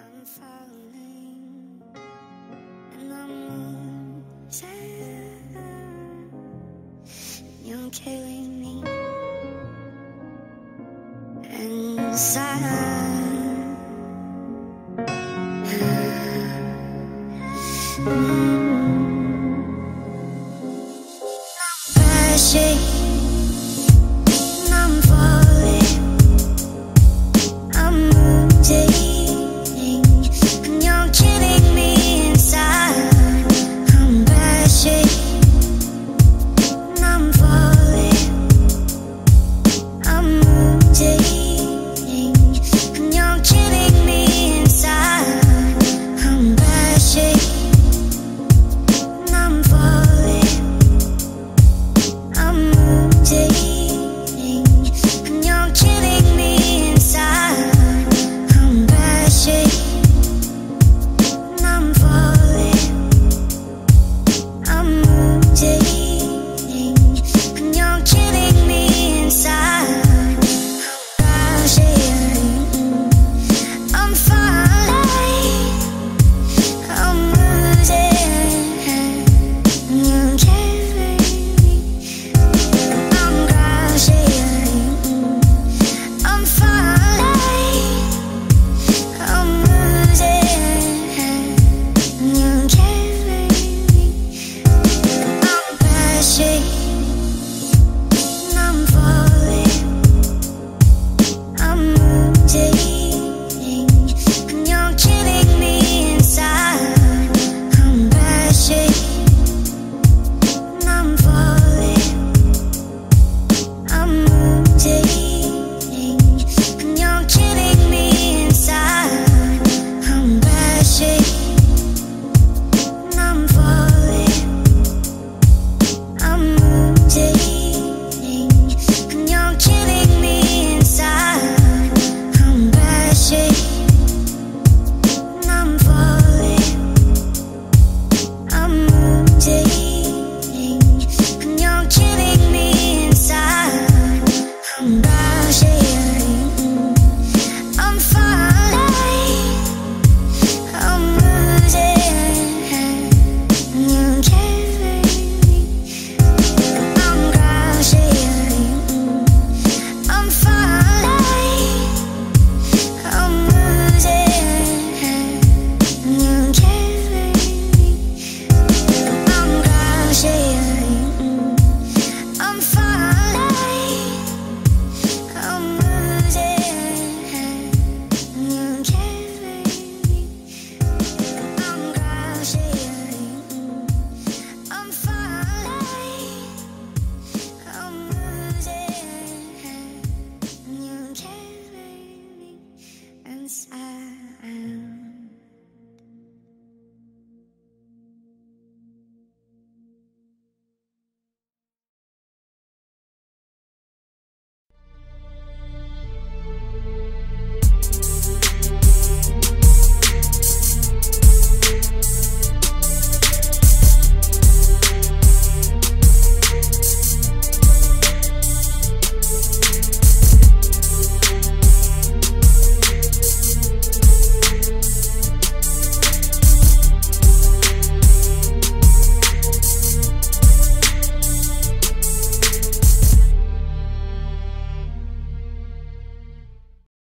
I'm falling and I'm losing. You're killing me inside.